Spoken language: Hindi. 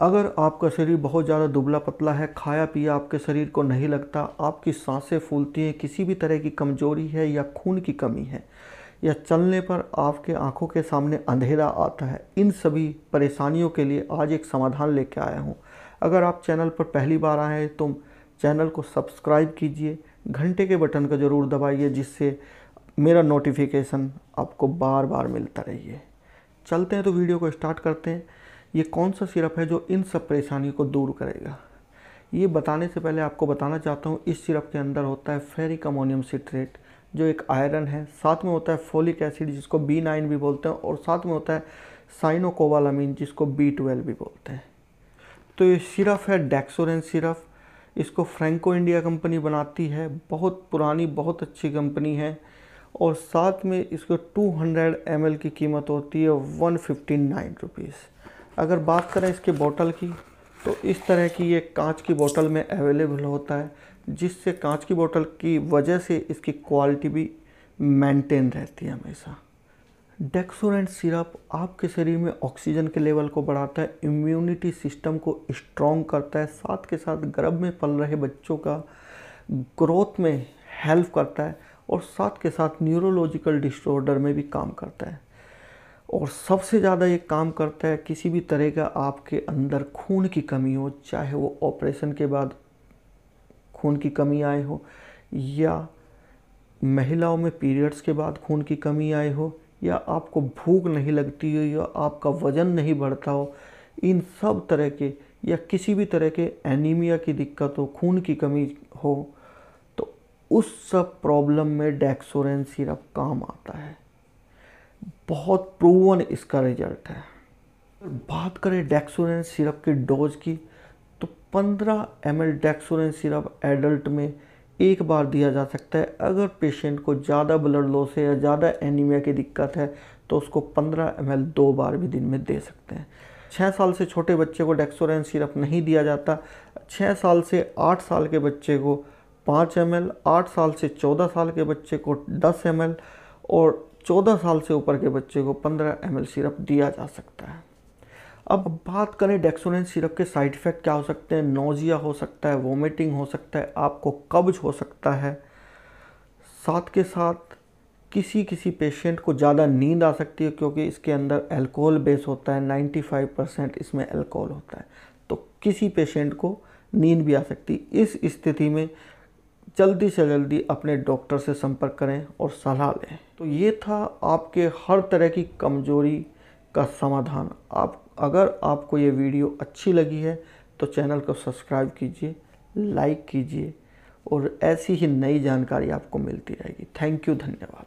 अगर आपका शरीर बहुत ज़्यादा दुबला पतला है, खाया पिया आपके शरीर को नहीं लगता, आपकी साँसें फूलती हैं, किसी भी तरह की कमज़ोरी है या खून की कमी है, या चलने पर आपके आँखों के सामने अंधेरा आता है, इन सभी परेशानियों के लिए आज एक समाधान लेके आया हूँ। अगर आप चैनल पर पहली बार आए हैं तो चैनल को सब्सक्राइब कीजिए, घंटे के बटन का ज़रूर दबाइए, जिससे मेरा नोटिफिकेशन आपको बार बार मिलता रहिए। चलते हैं तो वीडियो को स्टार्ट करते हैं। ये कौन सा सिरप है जो इन सब परेशानियों को दूर करेगा? ये बताने से पहले आपको बताना चाहता हूँ, इस सिरप के अंदर होता है फेरिक अमोनियम सिट्रेट, जो एक आयरन है। साथ में होता है फोलिक एसिड, जिसको बी नाइन भी बोलते हैं, और साथ में होता है साइनोकोवालामीन, जिसको बी ट्वेल्व भी बोलते हैं। तो ये सिरप है डेक्सोरेंस सिरप। इसको फ्रेंको इंडिया कंपनी बनाती है। बहुत पुरानी, बहुत अच्छी कंपनी है। और साथ में इसको 200 ml की कीमत होती है वन फिफ्टी नाइन रुपीज़ अगर बात करें इसके बोतल की तो इस तरह की ये कांच की बोतल में अवेलेबल होता है, जिससे कांच की बोतल की वजह से इसकी क्वालिटी भी मेंटेन रहती है हमेशा। डेक्सोरेंट सिरप आपके शरीर में ऑक्सीजन के लेवल को बढ़ाता है इम्यूनिटी सिस्टम को स्ट्रॉन्ग करता है, साथ के साथ गर्भ में पल रहे बच्चों का ग्रोथ में हेल्प करता है, और साथ के साथ न्यूरोलॉजिकल डिसऑर्डर में भी काम करता है। और सबसे ज़्यादा ये काम करता है किसी भी तरह का आपके अंदर खून की कमी हो, चाहे वो ऑपरेशन के बाद खून की कमी आए हो या महिलाओं में पीरियड्स के बाद खून की कमी आए हो या आपको भूख नहीं लगती हो या आपका वज़न नहीं बढ़ता हो, इन सब तरह के या किसी भी तरह के एनीमिया की दिक्कत हो, खून की कमी हो तो उस सब प्रॉब्लम में डेक्सोरेन सिरप काम आता है। बहुत प्रूवन इसका रिज़ल्ट है। बात करें डेक्सोरेन सिरप की डोज की तो 15 M L Dexorange syrup adult में एक बार दिया जा सकता है। अगर पेशेंट को ज़्यादा ब्लड लॉस है या ज़्यादा एनीमिया की दिक्कत है तो उसको 15 एम दो बार भी दिन में दे सकते हैं। छः साल से छोटे बच्चे को डेक्सोरेन सिरप नहीं दिया जाता। छः साल से आठ साल के बच्चे को पाँच एम एल आठ साल से चौदह साल के बच्चे को दस एम एल और चौदह साल से ऊपर के बच्चे को पंद्रह एम सिरप दिया जा सकता है। अब बात करें डेक्सोरेन सिरप के साइड इफ़ेक्ट क्या हो सकते हैं? नोजिया हो सकता है वोमिटिंग हो सकता है, आपको कब्ज हो सकता है। साथ के साथ किसी किसी पेशेंट को ज़्यादा नींद आ सकती है क्योंकि इसके अंदर अल्कोहल बेस होता है 95 परसेंट इसमें अल्कोहल होता है। तो किसी पेशेंट को नींद भी आ सकती है। इस स्थिति में जल्दी से जल्दी अपने डॉक्टर से संपर्क करें और सलाह लें। तो ये था आपके हर तरह की कमज़ोरी का समाधान। आप, अगर आपको ये वीडियो अच्छी लगी है तो चैनल को सब्सक्राइब कीजिए, लाइक कीजिए और ऐसी ही नई जानकारी आपको मिलती रहेगी। थैंक यू, धन्यवाद।